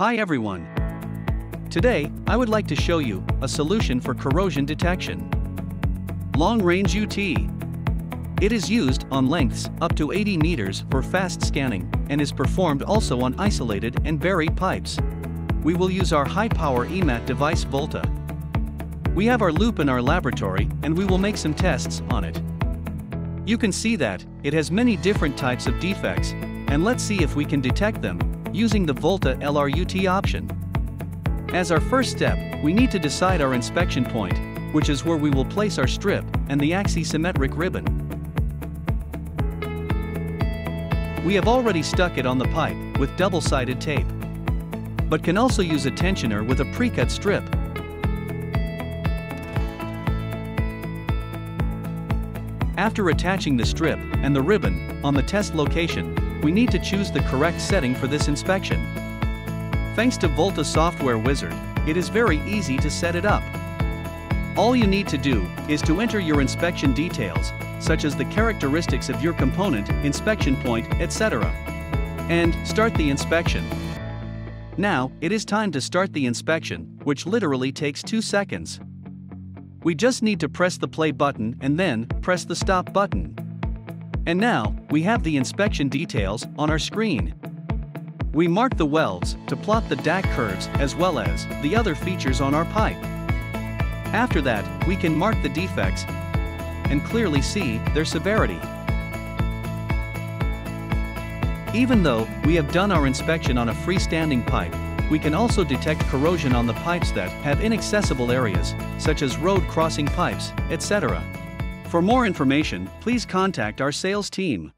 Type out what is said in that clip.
Hi everyone. Today, I would like to show you a solution for corrosion detection. Long Range UT. It is used on lengths up to 80 meters for fast scanning and is performed also on isolated and buried pipes. We will use our high-power EMAT device Volta. We have our loop in our laboratory and we will make some tests on it. You can see that it has many different types of defects, and let's see if we can detect them using the Volta LRUT option. As our first step, we need to decide our inspection point, which is where we will place our strip and the axisymmetric ribbon. We have already stuck it on the pipe with double-sided tape, but can also use a tensioner with a pre-cut strip. After attaching the strip and the ribbon on the test location, we need to choose the correct setting for this inspection. Thanks to Volta Software Wizard, it is very easy to set it up. All you need to do is to enter your inspection details, such as the characteristics of your component, inspection point, etc. And start the inspection. Now, it is time to start the inspection, which literally takes 2 seconds. We just need to press the play button and then press the stop button. And now, we have the inspection details on our screen. We mark the welds to plot the DAC curves as well as the other features on our pipe. After that, we can mark the defects and clearly see their severity. Even though we have done our inspection on a freestanding pipe, we can also detect corrosion on the pipes that have inaccessible areas, such as road crossing pipes, etc. For more information, please contact our sales team.